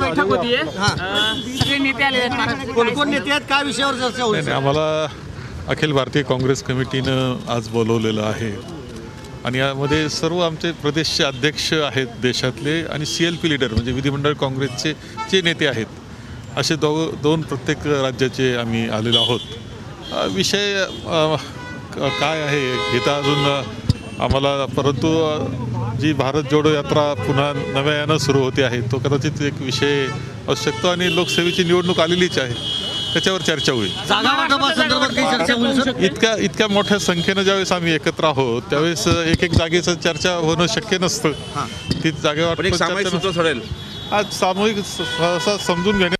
बैठक हा. अं, सगळे नेते आले कोण कोण नेते आहेत? काय विषयावर चर्चा नाही होईल? नाही, आम्हाला अखिल भारतीय काँग्रेस कमिटीनं आज बोलवलेलं आहे. आणि यामध्ये सर्व आमचे प्रदेशचे अध्यक्ष आहेत देशातले आणि सी एल पी लिडर म्हणजे विधिमंडळ काँग्रेसचे जे नेते आहेत असे दो दोन प्रत्येक राज्याचे आम्ही आलेलो आहोत. विषय काय आहे हे तर अजून आम्हाला परंतु जी भारत जोडो यात्रा पुन्हा नव्या यानं सुरू होते आहे तो कदाचित एक विषय असू शकतो आणि लोकसेवेची निवडणूक आलेलीच आहे त्याच्यावर चर्चा होईल. इतक्या इतक्या मोठ्या संख्येनं ज्यावेळेस आम्ही एकत्र आहोत त्यावेळेस एक एक जागेचं चर्चा होणं शक्य नसतं. ती जागेवर आज सामूहिक सहसा समजून घेणे